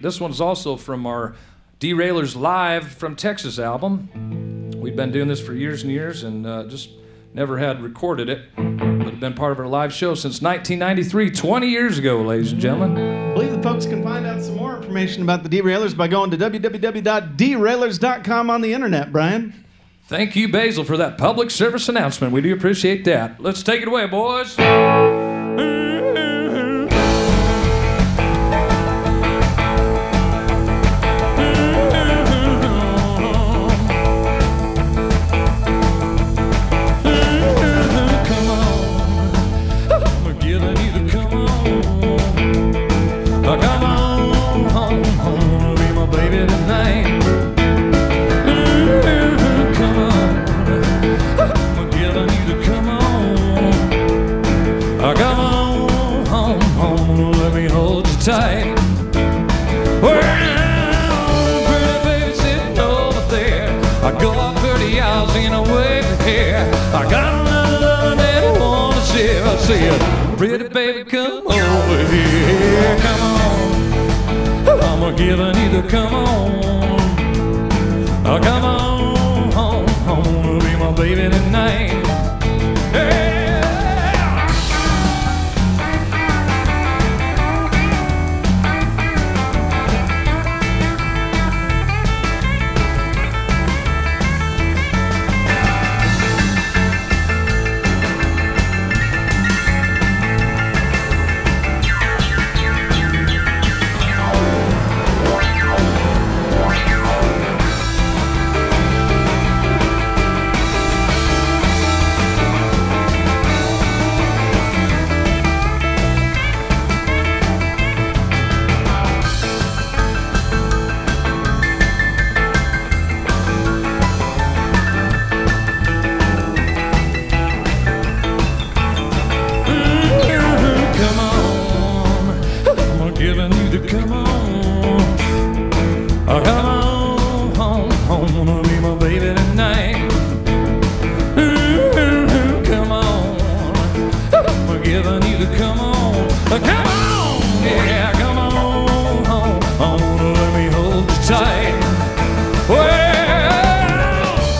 This one's also from our Derailers Live from Texas album. We've been doing this for years and years and uh, just never had recorded it, but have been part of our live show since 1993, 20 years ago, ladies and gentlemen. I believe the folks can find out some more information about the Derailers by going to www.derailers.com on the internet, Brian. Thank you, Basil, for that public service announcement. We do appreciate that. Let's take it away, boys. Tight. Well, pretty baby sitting over there. I go off 30 hours in a way here. I got another love that I wanna share. I say, pretty baby, come over here. Come on. I'm giving you the come on. Come on, home, home, be my baby tonight. Giving you the come on. Come on, yeah, come on, home, home, let me hold you tight. Well,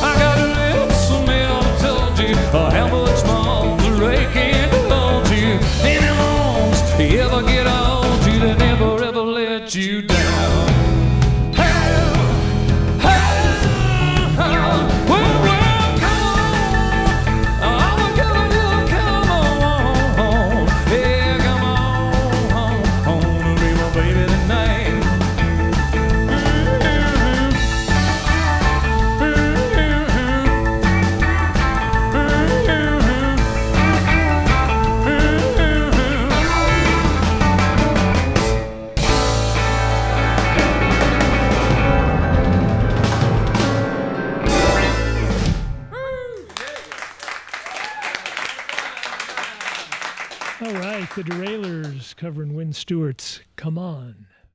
I got a little smell that told you oh, how much more the Ray can't hold you. And it won't ever get old, you they never ever let you down. All right, the Derailers covering Wynn Stewart's Come On.